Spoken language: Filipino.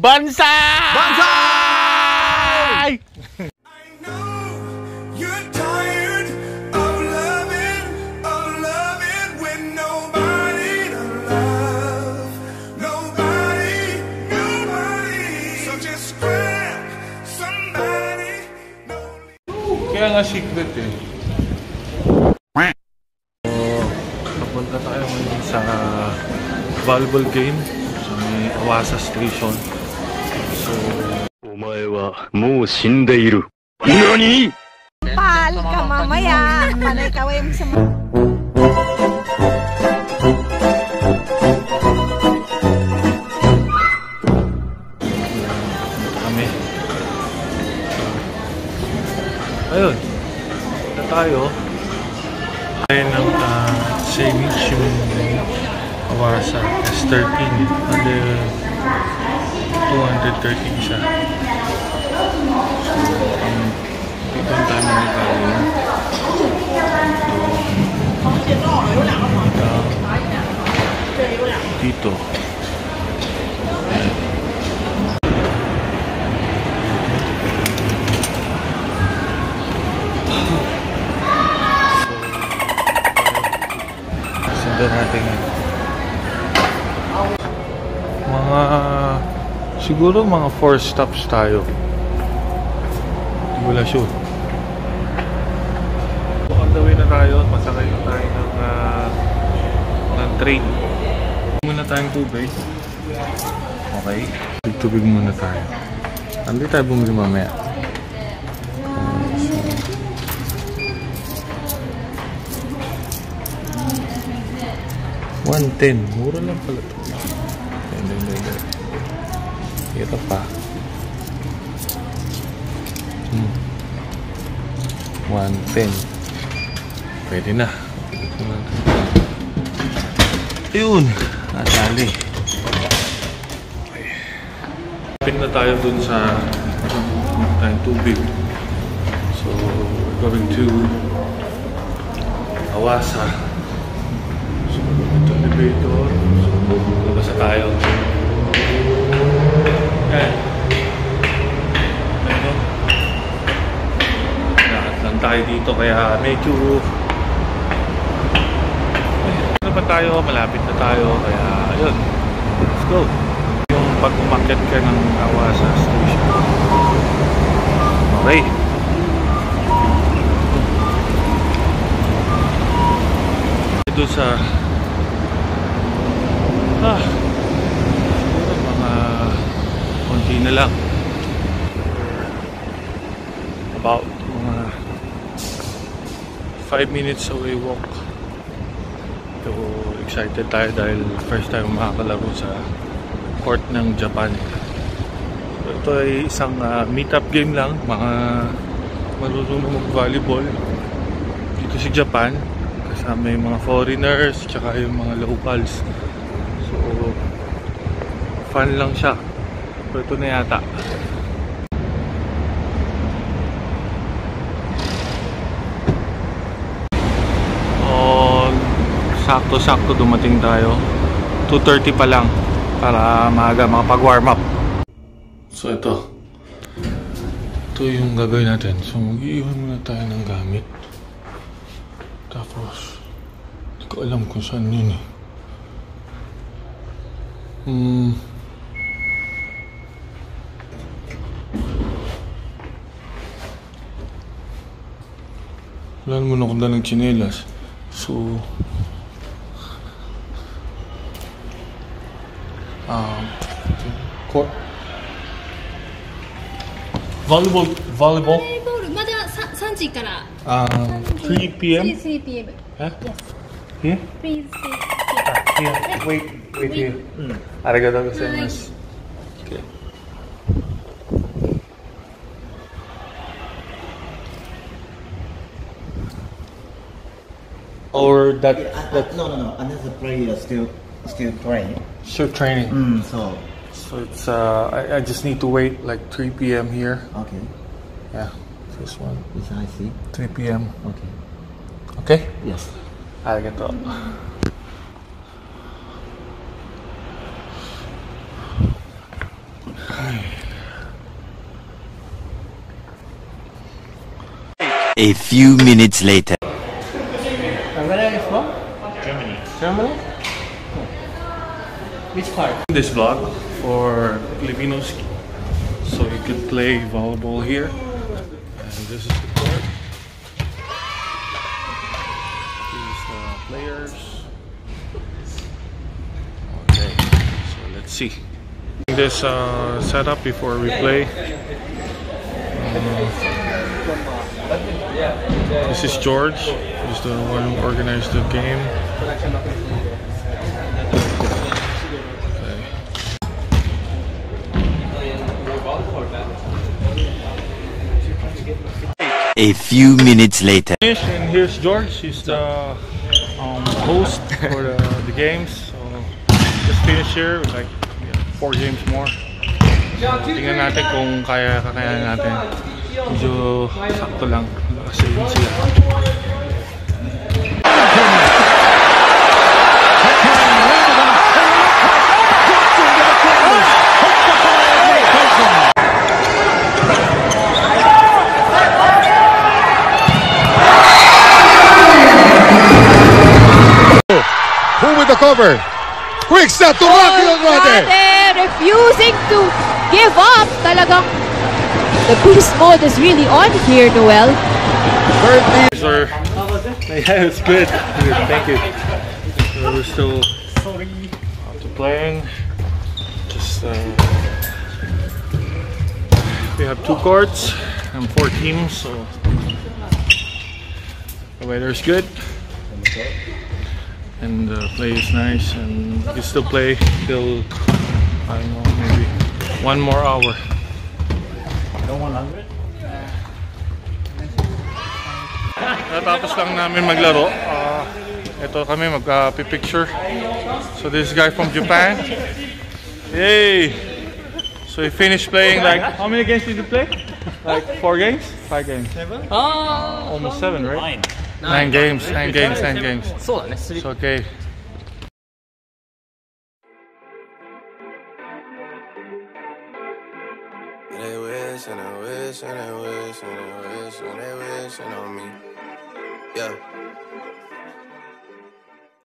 Bansay! Bansay! You're tired of loving, of loving with nobody to love. Nobody, nobody. So just grab somebody. Kaya nga secret eh. Papunta tayo ngayon sa volleyball game sa may Awasa Station. お前はもう死んでいる。何 Mahal ka mamaya. Para mga. Tayo. ay ng uh, savings yung awara sa S13. And, uh, 230 isa. So, ang. Dito. Dito. Sundan natin. Mga siguro mga 4 stops tayo. Hindi ko lang sure. On the way na tayo. Masakay na tayo ng, ah, ng train. Muna tayong tubig. Okay. Tubig muna tayo. Hindi tayo bumili mamaya. One ten. Mura lang pala ito. Hindi, hindi, hindi. Ito pa. Hmm. One ten. Pwede na. Ayun. Natali. Pin na tayo dun sa tayong tubig. So, we're going to Awasa. So, ito elevator. So, na tayo. Yan. Ano? Lahat tayo dito kaya medyo ano pa tayo, malapit na tayo kaya yun. Let's go. Yung pag umakyat ka ng Awasa station. Okay. Ito sa ah siguro mga konti na about mga 5 minutes away walk. So excited tayo dahil first time makakalaro sa court ng Japan. So, ito ay isang uh, meet-up game lang. Mga marunong mag volleyball dito sa Japan kasama yung mga foreigners tsaka yung mga locals. So fun lang siya ito na yata. Oh, sakto-sakto dumating tayo. 2.30 pa lang para maaga makapag warm up. So ito. Ito yung gagawin natin. So mag-iiwan muna tayo ng gamit. Tapos, hindi ko alam kung saan yun eh. Hmm. Wala naman ako dalang chinelas. So, um, court. Volleyball, volleyball, ボールまだ 3, 3時から um, 3 p.m. 3 p.m. Huh? Yes. Here? Please stay. Here, wait, wait here. Arigato gozaimasu. Okay. Or that, Uh, that no, no, no. Another player still still playing. still training. Mm, so So it's uh, I, I just need to wait like 3 p.m. here. okay. Yeah, this one. Yes, I see. 3 p.m. Okay. Okay. Yes. Arigato. A few minutes later. This vlog for Filipinos so you could play volleyball here. And this is the court. These the players. Okay, so let's see. This uh, setup before we play. Uh, this is George. He's the one who organized the game. Okay. A few minutes later. and here's George he's the um, host for the, the games so just finish here with like yeah, four games more tingnan natin kung kaya kakayanin natin medyo sakto lang kasi yun sila Who with the cover? Quick step to Rocky Andrade! Andrade refusing to give up. Talagang the beast mode is really on here, Noel. Third lead. Sir, yeah it's good thank you so we're still up to playing just uh, we have two courts and four teams so the weather's good and the play is nice and you can still play till I don't know maybe one more hour Natapos lang namin maglaro. Ah, ito kami magka-picture. so this guy from Japan. Yay! So he finished playing like how many games did you play? Like four games? Five games? Seven? Almost seven, right? Nine. games, nine games, nine games. It's okay. wish and they wish, and they wish, and wishing they wishing on me. Yeah.